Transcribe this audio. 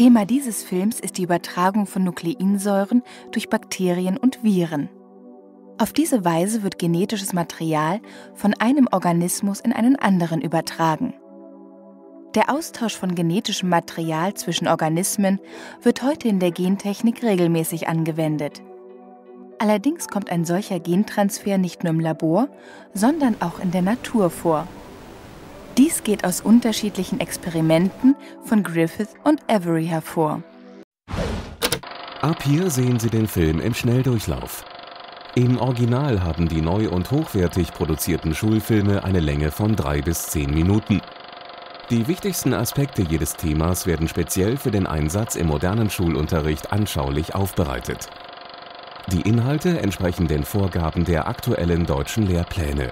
Thema dieses Films ist die Übertragung von Nukleinsäuren durch Bakterien und Viren. Auf diese Weise wird genetisches Material von einem Organismus in einen anderen übertragen. Der Austausch von genetischem Material zwischen Organismen wird heute in der Gentechnik regelmäßig angewendet. Allerdings kommt ein solcher Gentransfer nicht nur im Labor, sondern auch in der Natur vor. Dies geht aus unterschiedlichen Experimenten von Griffith und Avery hervor. Ab hier sehen Sie den Film im Schnelldurchlauf. Im Original haben die neu und hochwertig produzierten Schulfilme eine Länge von drei bis zehn Minuten. Die wichtigsten Aspekte jedes Themas werden speziell für den Einsatz im modernen Schulunterricht anschaulich aufbereitet. Die Inhalte entsprechen den Vorgaben der aktuellen deutschen Lehrpläne